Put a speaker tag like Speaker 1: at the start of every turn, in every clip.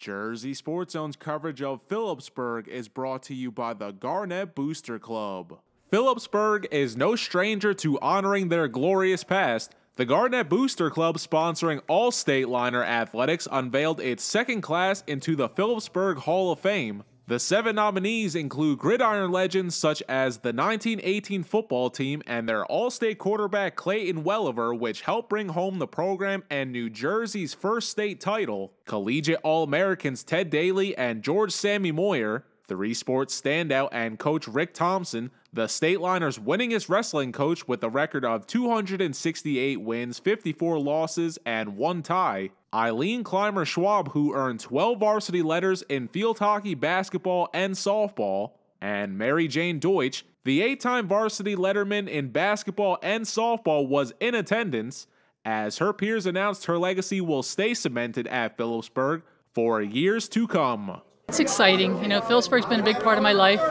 Speaker 1: Jersey Sports Zone's coverage of Phillipsburg is brought to you by the Garnet Booster Club. Phillipsburg is no stranger to honoring their glorious past. The Garnet Booster Club, sponsoring all state liner athletics, unveiled its second class into the Phillipsburg Hall of Fame. The seven nominees include gridiron legends such as the 1918 football team and their all state quarterback Clayton Willever, which helped bring home the program and New Jersey's first state title, collegiate All Americans Ted Dailey and George Sammy Moyer, three sports standout and coach Rick Thompson, the State Liners' winningest wrestling coach with a record of 268 wins, 54 losses, and one tie. Eileen Clymer Schwab, who earned 12 varsity letters in field hockey, basketball, and softball. And Mary Jane Deutsch, the eight time varsity letterman in basketball and softball, was in attendance as her peers announced her legacy will stay cemented at Phillipsburg for years to come.
Speaker 2: It's exciting. You know, Phillipsburg's been a big part of my life.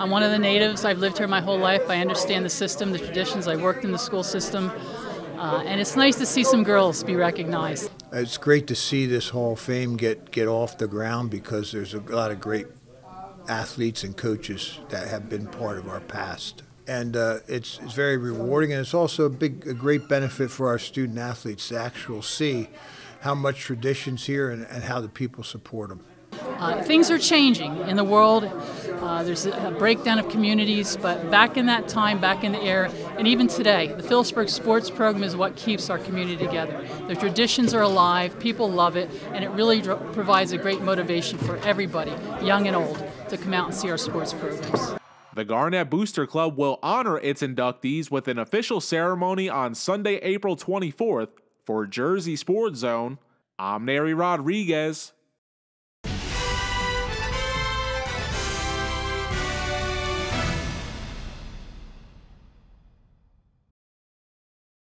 Speaker 2: I'm one of the natives. I've lived here my whole life. I understand the system, the traditions. I worked in the school system. Uh, and it's nice to see some girls be recognized.
Speaker 3: It's great to see this Hall of Fame get, get off the ground because there's a lot of great athletes and coaches that have been part of our past. And uh, it's, it's very rewarding, and it's also a big, a great benefit for our student athletes to actually see how much tradition's here and, and how the people support them.
Speaker 2: Uh, things are changing in the world. Uh, there's a breakdown of communities, but back in that time, back in the air, and even today, the Phillipsburg Sports Program is what keeps our community together. The traditions are alive, people love it, and it really provides a great motivation for everybody, young and old, to come out and see our sports programs.
Speaker 1: The Garnet Booster Club will honor its inductees with an official ceremony on Sunday, April 24th. For Jersey Sports Zone, I'm Nery Rodriguez.